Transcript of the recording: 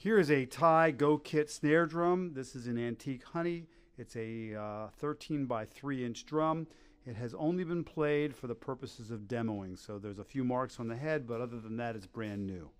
Here is a Taye GoKit snare drum. This is an antique honey. It's a uh, 13 by 3 inch drum. It has only been played for the purposes of demoing, so there's a few marks on the head, but other than that, it's brand new.